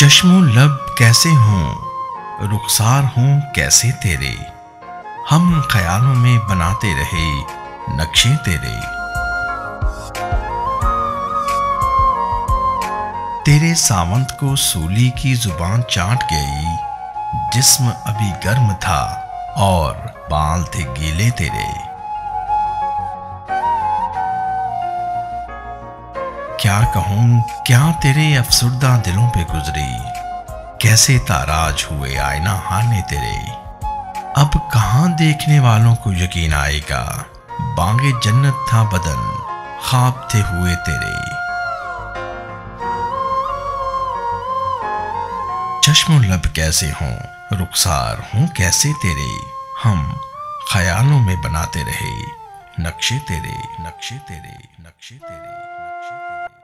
चश्मो लब कैसे हों? रुखसार हों कैसे तेरे? हम ख्यालों में बनाते रहे नक्शे तेरे। तेरे सावंत को सूली की ज़ुबान चाट गई, जिस्म अभी गर्म था और बाल थे गीले तेरे। क्या कहूँ? क्या तेरे अफसुर्दा दिलों पे गुजरी? कैसे ताराज हुए आईना हाने तेरे? अब कहाँ देखने वालों को यकीन आएगा? बांगे जन्नत था बदन ख्वाब थे हुए तेरे। चश्मो लब कैसे हों, रुखसार हूँ कैसे तेरे? हम ख्यालों में बनाते रहे, नक्शे तेरे नक्शे तेरे नक्शे तेरे। Chicken.